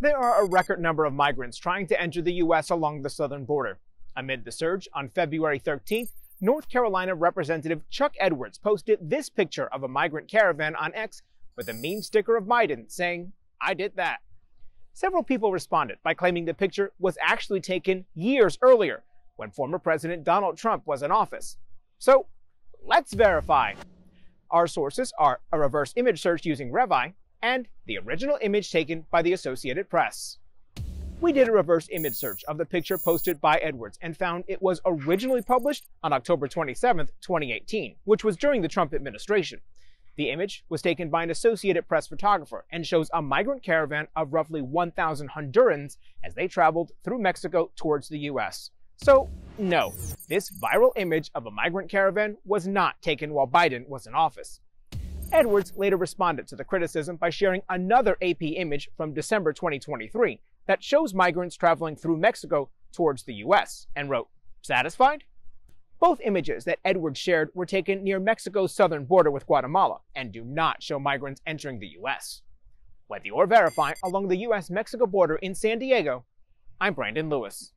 There are a record number of migrants trying to enter the U.S. along the southern border. Amid the surge, on February 13th, North Carolina Representative Chuck Edwards posted this picture of a migrant caravan on X with a meme sticker of Biden saying, I did that. Several people responded by claiming the picture was actually taken years earlier, when former President Donald Trump was in office. So, let's verify. Our sources are a reverse image search using RevEye and the original image taken by the Associated Press. We did a reverse image search of the picture posted by Edwards and found it was originally published on October 27, 2018, which was during the Trump administration. The image was taken by an Associated Press photographer and shows a migrant caravan of roughly 1,000 Hondurans as they traveled through Mexico towards the U.S. So, no, this viral image of a migrant caravan was not taken while Biden was in office. Edwards later responded to the criticism by sharing another AP image from December 2023 that shows migrants traveling through Mexico towards the US and wrote, Satisfied? Both images that Edwards shared were taken near Mexico's southern border with Guatemala and do not show migrants entering the US. Whether or verify along the US Mexico border in San Diego, I'm Brandon Lewis.